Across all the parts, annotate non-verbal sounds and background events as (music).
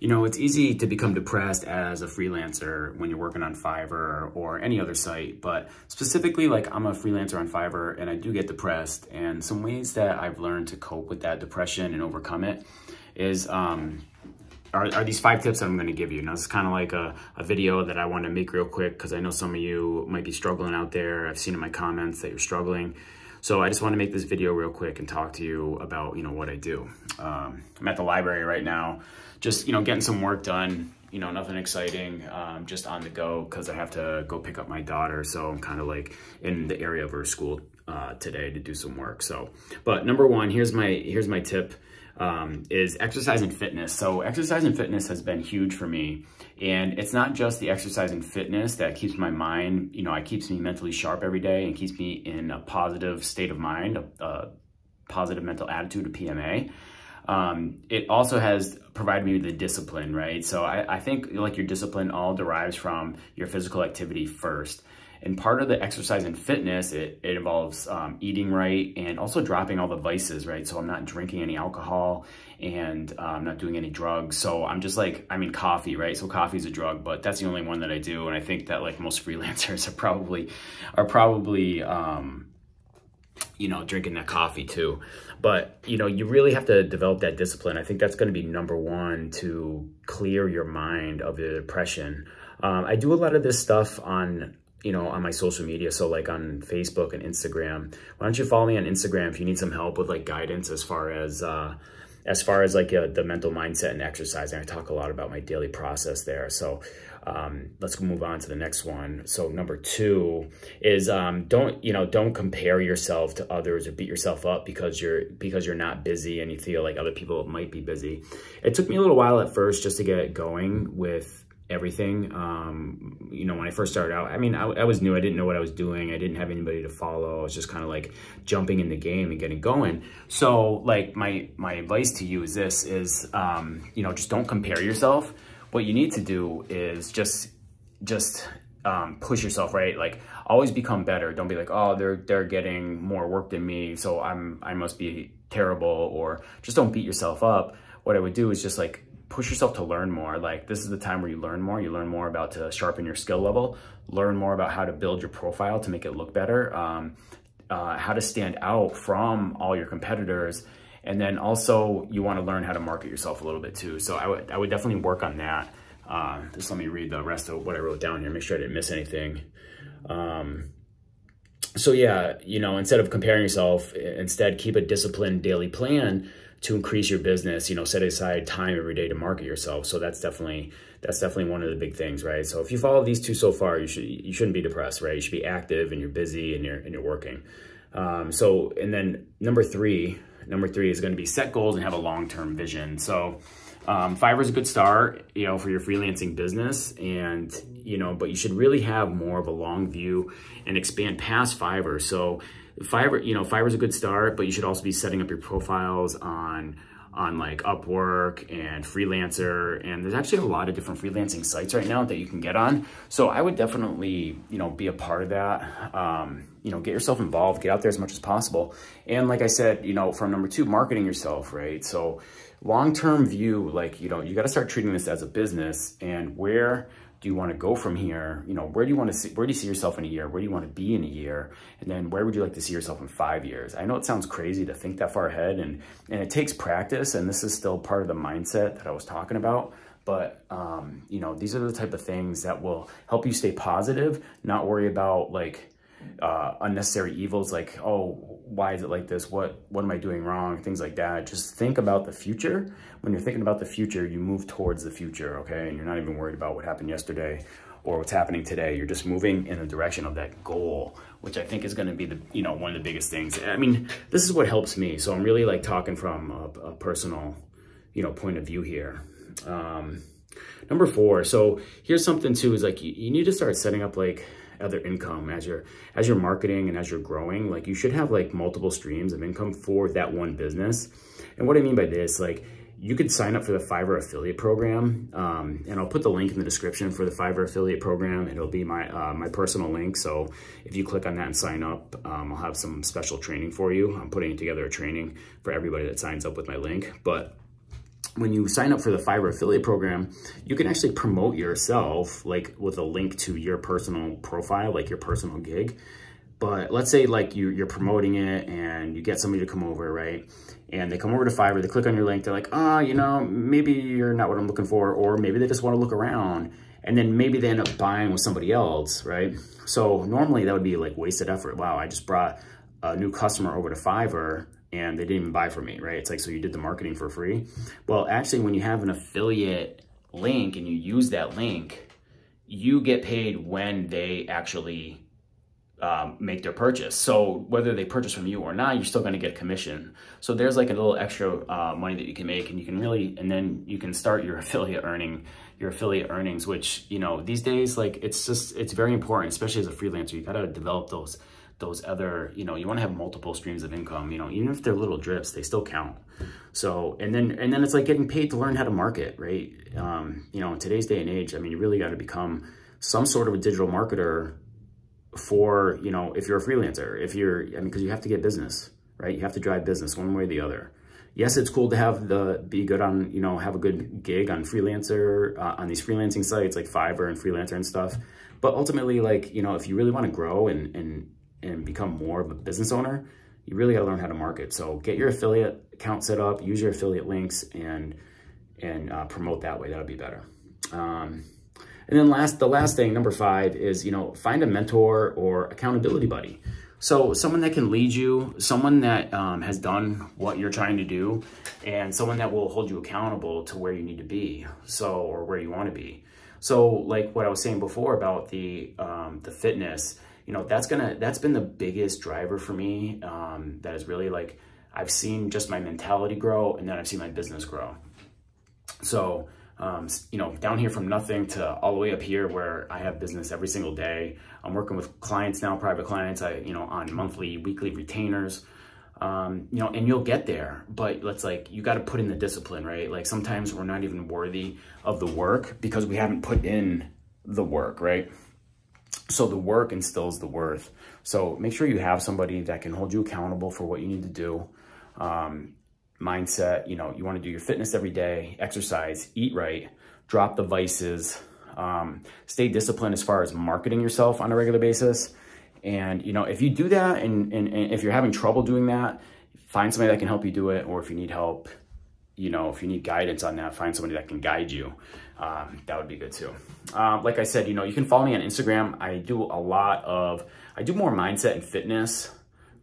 you know, it's easy to become depressed as a freelancer when you're working on Fiverr or any other site, but specifically like I'm a freelancer on Fiverr and I do get depressed and some ways that I've learned to cope with that depression and overcome it is, um, are, are these five tips that I'm going to give you. Now, this is kind of like a, a video that I want to make real quick because I know some of you might be struggling out there. I've seen in my comments that you're struggling. So I just want to make this video real quick and talk to you about, you know, what I do. Um, I'm at the library right now, just, you know, getting some work done, you know, nothing exciting, um, just on the go because I have to go pick up my daughter. So I'm kind of like in the area of her school uh, today to do some work. So, but number one, here's my, here's my tip um, is exercise and fitness. So exercise and fitness has been huge for me. And it's not just the exercise and fitness that keeps my mind, you know, it keeps me mentally sharp every day and keeps me in a positive state of mind, a, a positive mental attitude, a PMA. Um, it also has provided me with the discipline, right? So I, I think like your discipline all derives from your physical activity first. And part of the exercise and fitness, it, it involves um, eating right and also dropping all the vices, right? So I'm not drinking any alcohol and uh, I'm not doing any drugs. So I'm just like, I mean, coffee, right? So coffee is a drug, but that's the only one that I do. And I think that like most (laughs) freelancers are probably, are probably, um, you know, drinking that coffee too. But, you know, you really have to develop that discipline. I think that's going to be number one to clear your mind of the depression. Um, I do a lot of this stuff on you know, on my social media. So like on Facebook and Instagram, why don't you follow me on Instagram if you need some help with like guidance as far as, uh, as far as like uh, the mental mindset and exercise. And I talk a lot about my daily process there. So um, let's move on to the next one. So number two is um, don't, you know, don't compare yourself to others or beat yourself up because you're, because you're not busy and you feel like other people might be busy. It took me a little while at first just to get it going with everything. Um, you know, when I first started out, I mean, I, I, was new. I didn't know what I was doing. I didn't have anybody to follow. I was just kind of like jumping in the game and getting going. So like my, my advice to you is this is, um, you know, just don't compare yourself. What you need to do is just, just, um, push yourself, right? Like always become better. Don't be like, oh, they're, they're getting more work than me. So I'm, I must be terrible or just don't beat yourself up. What I would do is just like push yourself to learn more. Like this is the time where you learn more. You learn more about to sharpen your skill level, learn more about how to build your profile to make it look better, um, uh, how to stand out from all your competitors. And then also you want to learn how to market yourself a little bit too. So I would, I would definitely work on that. Uh, just let me read the rest of what I wrote down here, make sure I didn't miss anything. Um, so yeah, you know, instead of comparing yourself, instead keep a disciplined daily plan to increase your business, you know, set aside time every day to market yourself. So that's definitely that's definitely one of the big things, right? So if you follow these two so far, you should you shouldn't be depressed, right? You should be active and you're busy and you're and you're working. Um, so and then number three, number three is going to be set goals and have a long term vision. So um, Fiverr is a good start, you know, for your freelancing business, and you know, but you should really have more of a long view and expand past Fiverr. So Fiverr, you know, Fiverr's a good start, but you should also be setting up your profiles on on like Upwork and Freelancer. And there's actually a lot of different freelancing sites right now that you can get on. So I would definitely, you know, be a part of that. Um, you know, get yourself involved, get out there as much as possible. And like I said, you know, from number two, marketing yourself, right? So long-term view, like, you know, you got to start treating this as a business and where do you want to go from here? You know, where do you want to see, where do you see yourself in a year? Where do you want to be in a year? And then where would you like to see yourself in five years? I know it sounds crazy to think that far ahead and, and it takes practice and this is still part of the mindset that I was talking about. But, um, you know, these are the type of things that will help you stay positive, not worry about like, uh, unnecessary evils like, oh, why is it like this? What, what am I doing wrong? Things like that. Just think about the future. When you're thinking about the future, you move towards the future, okay? And you're not even worried about what happened yesterday or what's happening today. You're just moving in the direction of that goal, which I think is going to be the, you know, one of the biggest things. I mean, this is what helps me. So I'm really like talking from a, a personal, you know, point of view here. Um, number four. So here's something too, is like, you, you need to start setting up like, other income as you're as you're marketing and as you're growing like you should have like multiple streams of income for that one business and what i mean by this like you could sign up for the Fiverr affiliate program. Um, and I'll put the link in the description for the Fiverr affiliate program. It'll be my, uh, my personal link. So if you click on that and sign up, um, I'll have some special training for you. I'm putting together a training for everybody that signs up with my link. But when you sign up for the Fiverr affiliate program, you can actually promote yourself like with a link to your personal profile, like your personal gig. But let's say like you, you're promoting it and you get somebody to come over, right? And they come over to Fiverr, they click on your link, they're like, ah, oh, you know, maybe you're not what I'm looking for, or maybe they just want to look around. And then maybe they end up buying with somebody else, right? So normally that would be like wasted effort. Wow, I just brought a new customer over to Fiverr and they didn't even buy from me, right? It's like, so you did the marketing for free. Well, actually, when you have an affiliate link and you use that link, you get paid when they actually um, make their purchase. So whether they purchase from you or not, you're still going to get commission. So there's like a little extra uh, money that you can make and you can really, and then you can start your (laughs) affiliate earning, your affiliate earnings, which, you know, these days, like it's just, it's very important, especially as a freelancer, you got to develop those those other, you know, you want to have multiple streams of income, you know, even if they're little drips, they still count. So, and then, and then it's like getting paid to learn how to market, right? Um, you know, in today's day and age, I mean, you really got to become some sort of a digital marketer for, you know, if you're a freelancer, if you're, I mean, because you have to get business, right? You have to drive business one way or the other. Yes, it's cool to have the, be good on, you know, have a good gig on freelancer, uh, on these freelancing sites like Fiverr and Freelancer and stuff. But ultimately, like, you know, if you really want to grow and, and and become more of a business owner, you really got to learn how to market. So get your affiliate account set up, use your affiliate links, and and uh, promote that way. That'll be better. Um, and then last, the last thing, number five, is you know find a mentor or accountability buddy. So someone that can lead you, someone that um, has done what you're trying to do, and someone that will hold you accountable to where you need to be, so or where you want to be. So like what I was saying before about the um, the fitness you know, that's gonna, that's been the biggest driver for me. Um, that is really like, I've seen just my mentality grow and then I've seen my business grow. So, um, you know, down here from nothing to all the way up here where I have business every single day. I'm working with clients now, private clients, I, you know, on monthly, weekly retainers. Um, you know, and you'll get there, but let's like, you got to put in the discipline, right? Like sometimes we're not even worthy of the work because we haven't put in the work, right? So the work instills the worth. So make sure you have somebody that can hold you accountable for what you need to do. Um, mindset, you know, you want to do your fitness every day, exercise, eat right, drop the vices, um, stay disciplined as far as marketing yourself on a regular basis. And, you know, if you do that and, and, and if you're having trouble doing that, find somebody that can help you do it. Or if you need help, you know, if you need guidance on that, find somebody that can guide you. Um, that would be good too. Um, like I said, you know, you can follow me on Instagram. I do a lot of, I do more mindset and fitness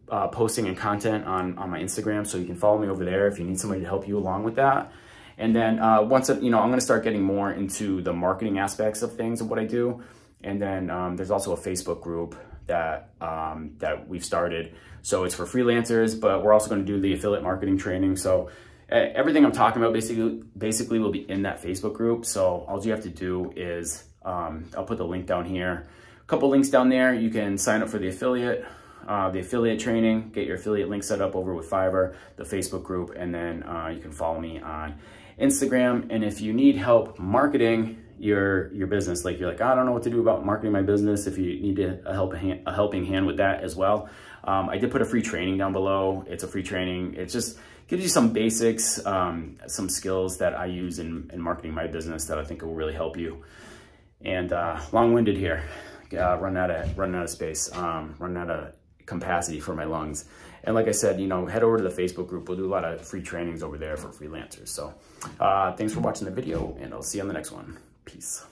uh, posting and content on, on my Instagram. So you can follow me over there if you need somebody to help you along with that. And then uh, once, you know, I'm going to start getting more into the marketing aspects of things of what I do. And then um, there's also a Facebook group that um, that we've started. So it's for freelancers, but we're also going to do the affiliate marketing training. So everything I'm talking about basically basically will be in that Facebook group. So all you have to do is, um, I'll put the link down here. A couple links down there. You can sign up for the affiliate, uh, the affiliate training, get your affiliate link set up over with Fiverr, the Facebook group, and then uh, you can follow me on Instagram. And if you need help marketing your your business, like you're like, I don't know what to do about marketing my business. If you need a, help, a, hand, a helping hand with that as well, um, I did put a free training down below. It's a free training. It's just gives you some basics, um, some skills that I use in, in marketing my business that I think will really help you. And uh, long-winded here, uh, running out of running out of space, um, running out of capacity for my lungs. And like I said, you know, head over to the Facebook group. We'll do a lot of free trainings over there for freelancers. So uh, thanks for watching the video, and I'll see you on the next one. Peace.